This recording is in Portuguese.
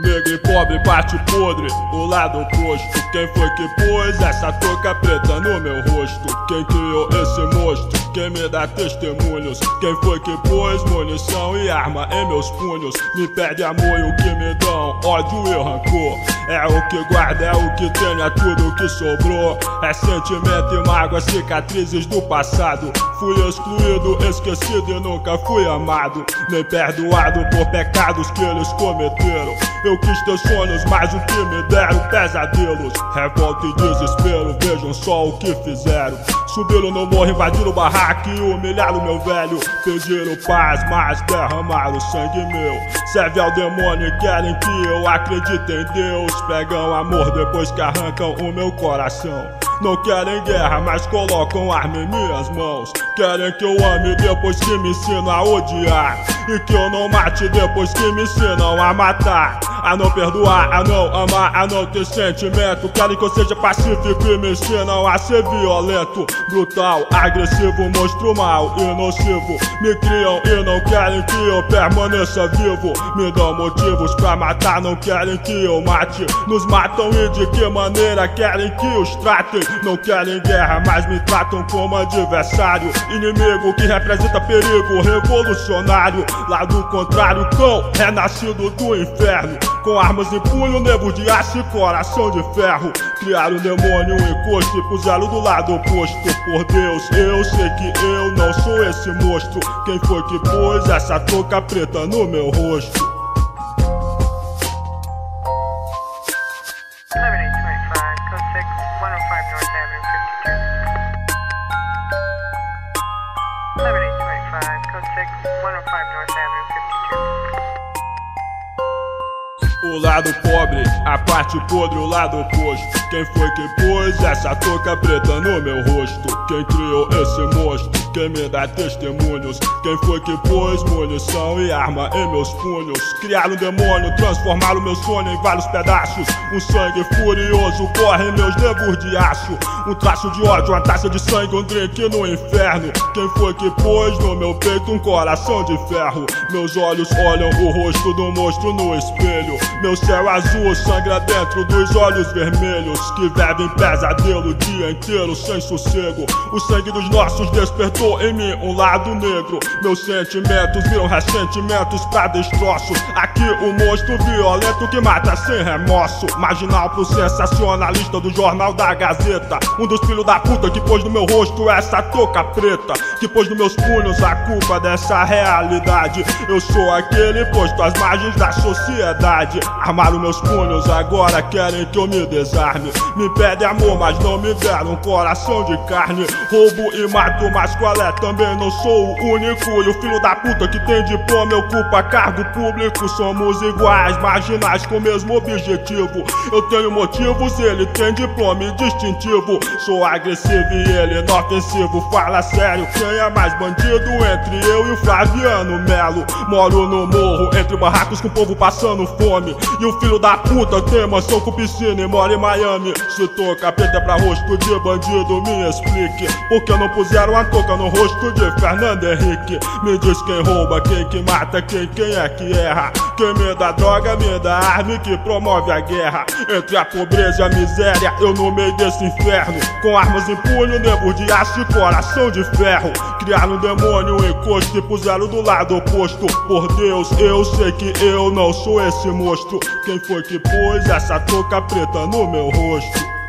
Negro e pobre, parte podre, o lado oposto. Quem foi que pôs essa touca preta no meu rosto? Quem criou esse monstro? Quem me dá testemunhos? Quem foi que pôs munição e arma em meus punhos? Me pede amor e o que me dão, ódio e rancor. É o que guarda, é o que tenho, é tudo que sobrou. É sentimento e mágoa, cicatrizes do passado. Fui excluído, esquecido e nunca fui amado. Nem perdoado por pecados que eles cometeram. Eu quis teus sonhos, mas o que me deram pesadelos. Revolta e desespero, vejam só o que fizeram. Subiram no morro, invadiram o barraco e humilharam meu velho. Pediram paz, mas derramaram sangue meu. Serve ao demônio e querem que eu acredite em Deus. Pegam amor depois que arrancam o meu coração. Não querem guerra, mas colocam arma em minhas mãos. Querem que eu ame depois que me ensinam a odiar. E que eu não mate depois que me ensinam a matar. A não perdoar, a não amar, a não ter sentimento. Querem que eu seja pacífico e me ensinam a ser violento, brutal, agressivo, monstro mal e nocivo. Me criam e não querem que eu permaneça vivo. Me dão motivos pra matar, não querem que eu mate. Nos matam e de que maneira querem que os tratem? Não querem guerra, mas me tratam como adversário. Inimigo que representa perigo revolucionário. Lado contrário, cão renascido do inferno. Com armas em punho, nervos de aço e coração de ferro. Criaram um demônio em costo e puseram do lado oposto. Por Deus, eu sei que eu não sou esse monstro. Quem foi que pôs essa touca preta no meu rosto? O lado pobre, a parte podre, o lado oposto. Quem foi que pôs essa touca preta no meu rosto? Quem criou esse monstro? Quem me dá testemunhos? Quem foi que pôs munição e arma em meus punhos? Criaram um demônio, transformaram meu sonho em vários pedaços. Um sangue furioso corre em meus nervos de aço. Um traço de ódio, uma taça de sangue, um drink no inferno. Quem foi que pôs no meu peito um coração de ferro? Meus olhos olham o rosto do monstro no espelho. Meu céu azul sangra dentro dos olhos vermelhos que vivem pesadelo o dia inteiro sem sossego. O sangue dos nossos despertou em mim um lado negro. Meus sentimentos viram ressentimentos pra destroços. Aqui o monstro violento que mata sem remorso. Marginal pro sensacionalista do jornal da Gazeta. Um dos filhos da puta que pôs no meu rosto essa touca preta. Que pôs nos meus punhos a culpa dessa realidade. Eu sou aquele posto às margens da sociedade. Armaram meus punhos, agora querem que eu me desarme. Me pedem amor, mas não me deram um coração de carne. Roubo e mato, mas qual Também não sou o único. E o filho da puta que tem diploma ocupa cargo público. Somos iguais, marginais com o mesmo objetivo. Eu tenho motivos, ele tem diploma e distintivo. Sou agressivo e ele inofensivo. Fala sério, quem é mais bandido entre eu e o Flaviano Melo? Moro no morro, entre barracos com o povo passando fome. E o filho da puta tem mansão com piscina e mora em Miami. Se toca preta pra rosto de bandido, me explique. Por que não puseram a touca no rosto de Fernando Henrique? Me diz quem rouba, quem que mata, quem, quem é que erra. Quem me dá droga, me dá arma que promove a guerra. Entre a pobreza e a miséria, eu no meio desse inferno. Com armas em punho, nervos de aço e coração de ferro. Criaram um demônio em costo e puseram do lado oposto. Por Deus, eu sei que eu não sou esse monstro. Quem foi que pôs essa touca preta no meu rosto?